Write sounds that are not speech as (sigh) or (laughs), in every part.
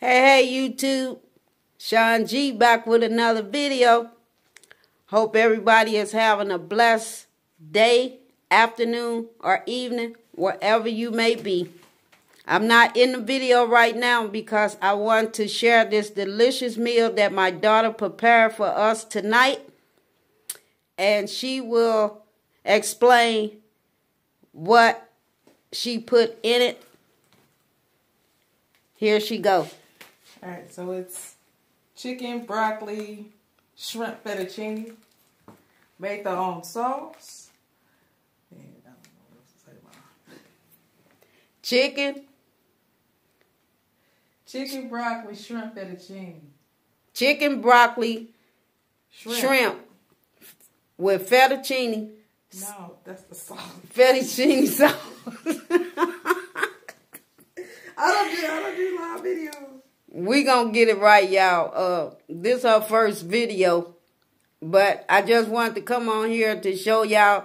Hey, hey, YouTube. Sean G back with another video. Hope everybody is having a blessed day, afternoon, or evening, wherever you may be. I'm not in the video right now because I want to share this delicious meal that my daughter prepared for us tonight. And she will explain what she put in it. Here she go. All right, so it's chicken, broccoli, shrimp fettuccine, make their own um, sauce. And I don't know what else to say about Chicken, Chicken, broccoli, shrimp fettuccine. chicken, broccoli, Shrimp. shrimp with fettuccine, No, that's the sauce. fettuccine sauce. (laughs) I don't do I don't do live videos. We gonna get it right, y'all. Uh, this our first video, but I just wanted to come on here to show y'all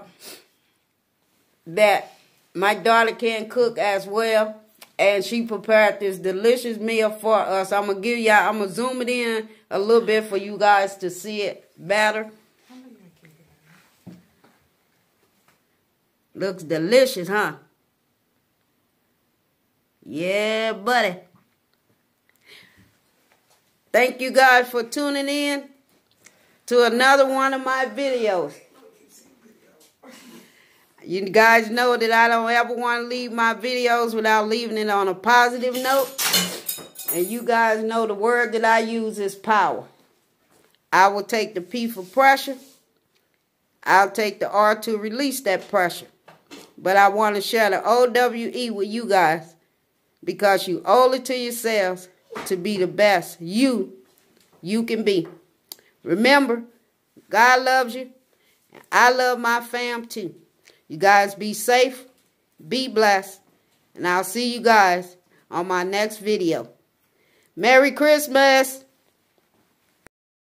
that my daughter can cook as well, and she prepared this delicious meal for us. I'm gonna give y'all. I'm gonna zoom it in a little bit for you guys to see it better. Looks delicious, huh? Yeah, buddy. Thank you guys for tuning in to another one of my videos. You guys know that I don't ever want to leave my videos without leaving it on a positive note. And you guys know the word that I use is power. I will take the P for pressure. I'll take the R to release that pressure. But I want to share the OWE with you guys because you owe it to yourselves to be the best you you can be. Remember, God loves you. and I love my fam too. You guys be safe, be blessed, and I'll see you guys on my next video. Merry Christmas!